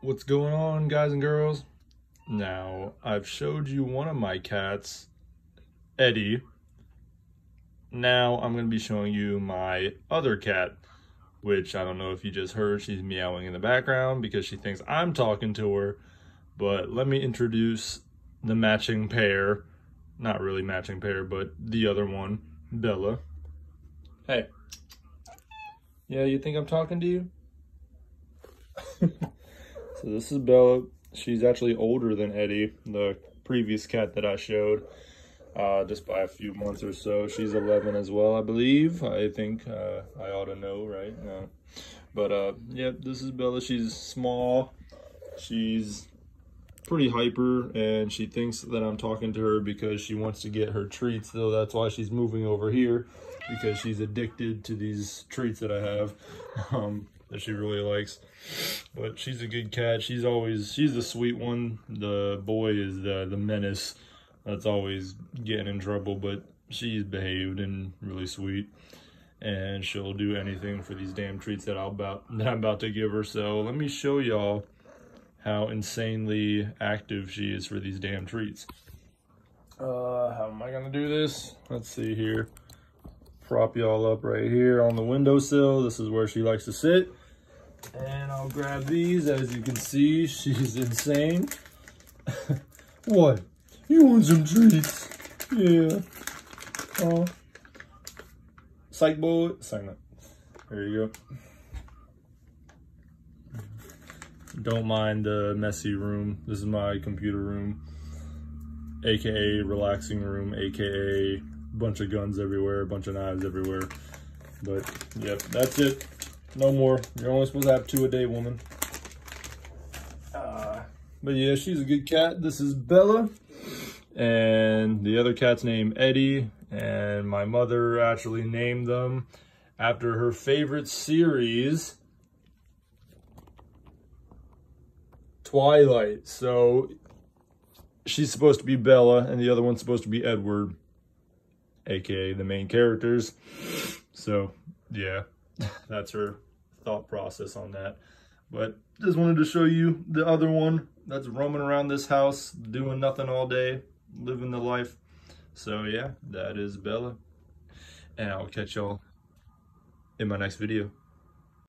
What's going on, guys and girls? Now, I've showed you one of my cats, Eddie. Now, I'm going to be showing you my other cat, which I don't know if you just heard. She's meowing in the background because she thinks I'm talking to her. But let me introduce the matching pair. Not really matching pair, but the other one, Bella. Hey. Yeah, you think I'm talking to you? so this is Bella. She's actually older than Eddie, the previous cat that I showed, uh, just by a few months or so. She's 11 as well, I believe. I think uh, I ought to know, right? No. But uh, yeah, this is Bella. She's small. She's pretty hyper and she thinks that I'm talking to her because she wants to get her treats though that's why she's moving over here because she's addicted to these treats that I have um, that she really likes but she's a good cat she's always she's the sweet one the boy is the the menace that's always getting in trouble but she's behaved and really sweet and she'll do anything for these damn treats that I'll about that I'm about to give her so let me show y'all how insanely active she is for these damn treats. Uh, how am I gonna do this? Let's see here. Prop y'all up right here on the windowsill. This is where she likes to sit. And I'll grab these. As you can see, she's insane. what? You want some treats? Yeah. Oh. Psych boy. Psych. There you go. Don't mind the messy room. This is my computer room, AKA relaxing room, AKA bunch of guns everywhere, a bunch of knives everywhere. But yep, that's it. No more. You're only supposed to have two a day, woman. Uh, but yeah, she's a good cat. This is Bella. And the other cat's name Eddie. And my mother actually named them after her favorite series Twilight. So she's supposed to be Bella and the other one's supposed to be Edward, aka the main characters. So yeah, that's her thought process on that. But just wanted to show you the other one that's roaming around this house, doing nothing all day, living the life. So yeah, that is Bella. And I'll catch y'all in my next video.